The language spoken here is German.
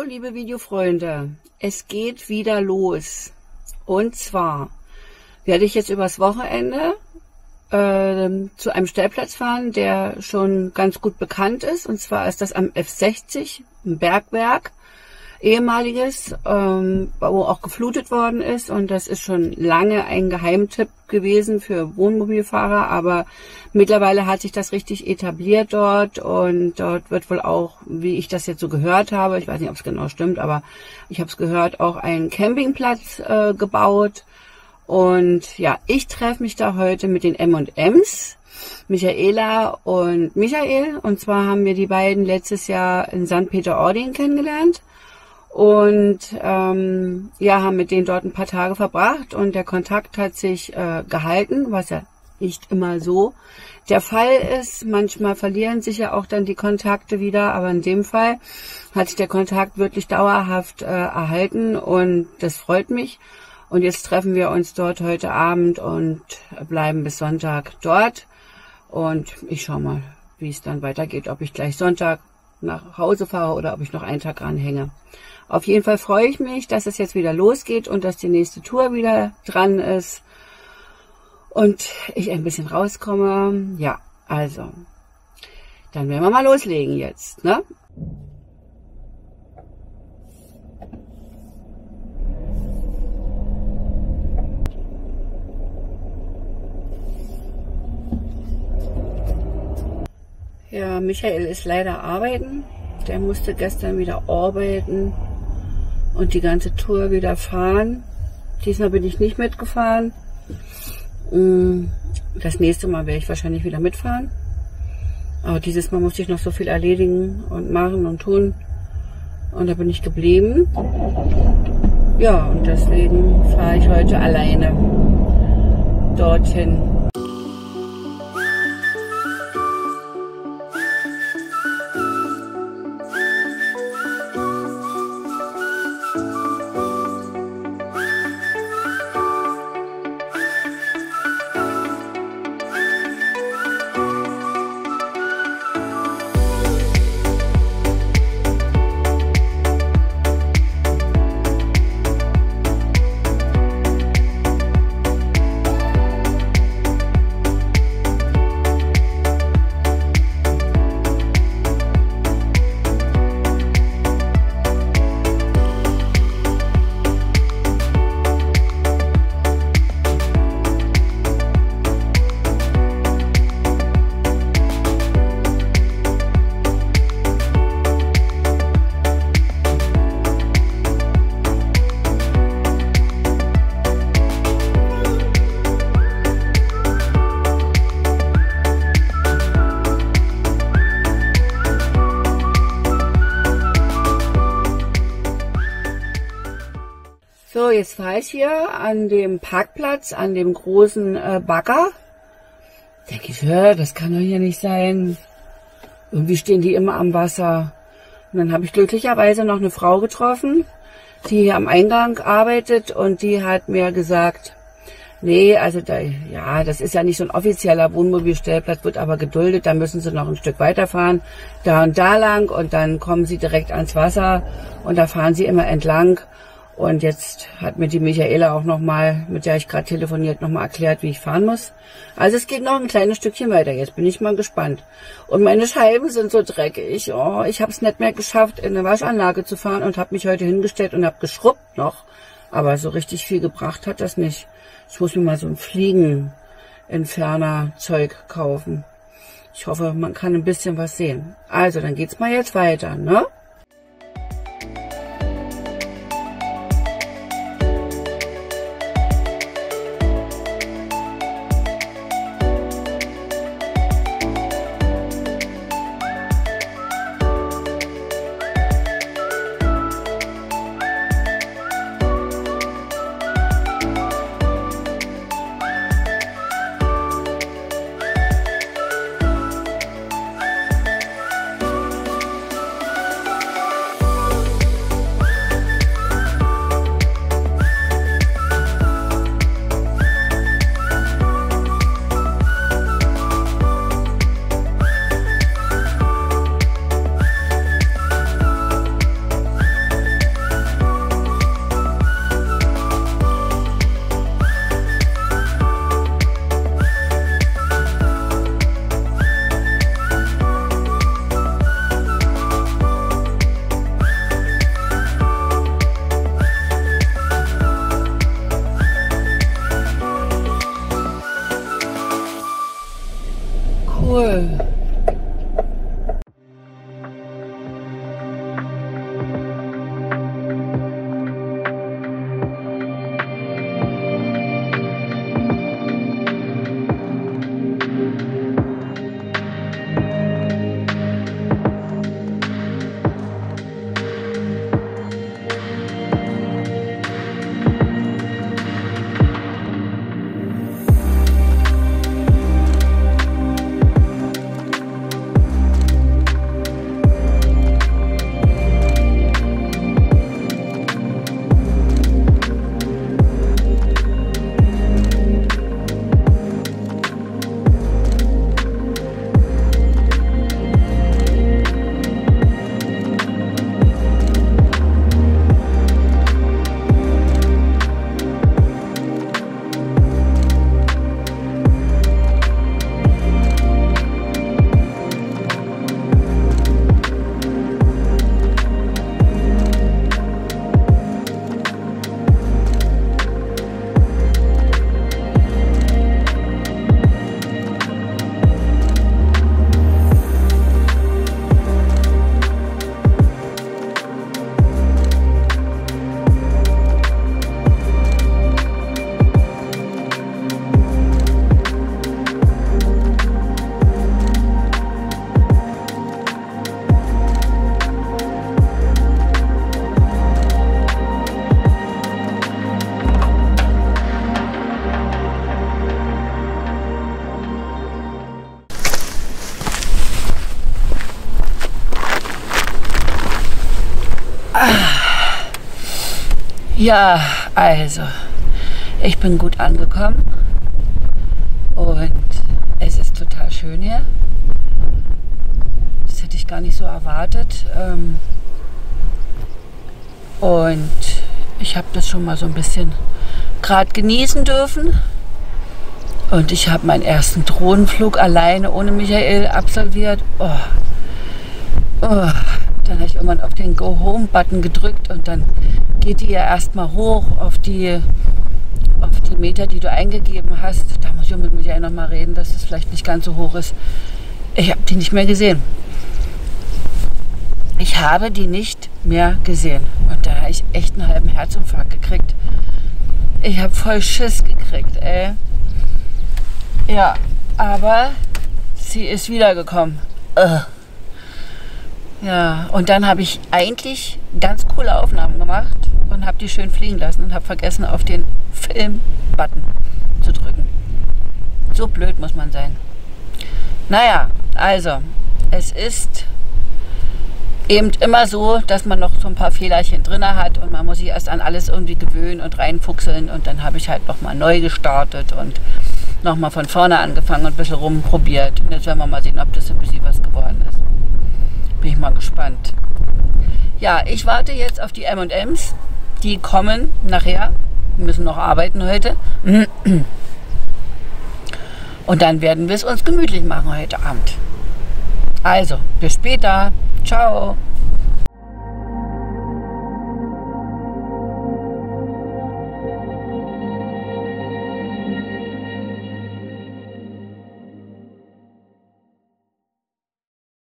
liebe Videofreunde, es geht wieder los. Und zwar werde ich jetzt übers Wochenende äh, zu einem Stellplatz fahren, der schon ganz gut bekannt ist. Und zwar ist das am F60, ein Bergwerk ehemaliges, ähm, wo auch geflutet worden ist. Und das ist schon lange ein Geheimtipp gewesen für Wohnmobilfahrer. Aber mittlerweile hat sich das richtig etabliert dort. Und dort wird wohl auch, wie ich das jetzt so gehört habe, ich weiß nicht, ob es genau stimmt, aber ich habe es gehört, auch ein Campingplatz äh, gebaut. Und ja, ich treffe mich da heute mit den M&Ms. Michaela und Michael. Und zwar haben wir die beiden letztes Jahr in St. Peter-Ording kennengelernt und ähm, ja, haben mit denen dort ein paar Tage verbracht und der Kontakt hat sich äh, gehalten, was ja nicht immer so der Fall ist. Manchmal verlieren sich ja auch dann die Kontakte wieder, aber in dem Fall hat sich der Kontakt wirklich dauerhaft äh, erhalten und das freut mich. Und jetzt treffen wir uns dort heute Abend und bleiben bis Sonntag dort. Und ich schaue mal, wie es dann weitergeht, ob ich gleich Sonntag nach Hause fahre oder ob ich noch einen Tag ranhänge. Auf jeden Fall freue ich mich, dass es jetzt wieder losgeht und dass die nächste Tour wieder dran ist und ich ein bisschen rauskomme. Ja, also, dann werden wir mal loslegen jetzt, ne? Ja, Michael ist leider arbeiten. Der musste gestern wieder arbeiten und die ganze Tour wieder fahren. Diesmal bin ich nicht mitgefahren. Mm, das nächste Mal werde ich wahrscheinlich wieder mitfahren. Aber dieses Mal musste ich noch so viel erledigen und machen und tun. Und da bin ich geblieben. Ja, und deswegen fahre ich heute alleine dorthin. Jetzt fahre ich hier an dem Parkplatz, an dem großen äh, Bagger. Denke ich, hör, das kann doch hier nicht sein. Irgendwie stehen die immer am Wasser. Und dann habe ich glücklicherweise noch eine Frau getroffen, die hier am Eingang arbeitet und die hat mir gesagt, nee, also da, ja, das ist ja nicht so ein offizieller Wohnmobilstellplatz, wird aber geduldet, da müssen sie noch ein Stück weiterfahren, da und da lang und dann kommen sie direkt ans Wasser und da fahren sie immer entlang und jetzt hat mir die Michaela auch nochmal, mit der ich gerade telefoniert, nochmal erklärt, wie ich fahren muss. Also es geht noch ein kleines Stückchen weiter. Jetzt bin ich mal gespannt. Und meine Scheiben sind so dreckig. Oh, ich habe es nicht mehr geschafft, in eine Waschanlage zu fahren und habe mich heute hingestellt und habe geschrubbt noch. Aber so richtig viel gebracht hat das nicht. Ich muss mir mal so ein Fliegenentferner-Zeug kaufen. Ich hoffe, man kann ein bisschen was sehen. Also, dann geht's mal jetzt weiter, ne? Ja, also, ich bin gut angekommen und es ist total schön hier. Das hätte ich gar nicht so erwartet. Ähm, und ich habe das schon mal so ein bisschen gerade genießen dürfen. Und ich habe meinen ersten Drohnenflug alleine ohne Michael absolviert. Oh. Oh. Ich irgendwann auf den Go Home Button gedrückt und dann geht die ja erstmal hoch auf die, auf die Meter, die du eingegeben hast. Da muss ich mit Michael nochmal reden, dass es vielleicht nicht ganz so hoch ist. Ich habe die nicht mehr gesehen. Ich habe die nicht mehr gesehen. Und da habe ich echt einen halben Herzinfarkt gekriegt. Ich habe voll Schiss gekriegt, ey. Ja, aber sie ist wiedergekommen. Ugh. Ja, und dann habe ich eigentlich ganz coole Aufnahmen gemacht und habe die schön fliegen lassen und habe vergessen, auf den Film-Button zu drücken. So blöd muss man sein. Naja, also, es ist eben immer so, dass man noch so ein paar Fehlerchen drin hat und man muss sich erst an alles irgendwie gewöhnen und reinfuchseln und dann habe ich halt nochmal neu gestartet und nochmal von vorne angefangen und ein bisschen rumprobiert. Und jetzt werden wir mal sehen, ob das ein bisschen was geworden ist. Bin ich mal gespannt. Ja, ich warte jetzt auf die M&M's. Die kommen nachher. Wir müssen noch arbeiten heute. Und dann werden wir es uns gemütlich machen heute Abend. Also, bis später. Ciao.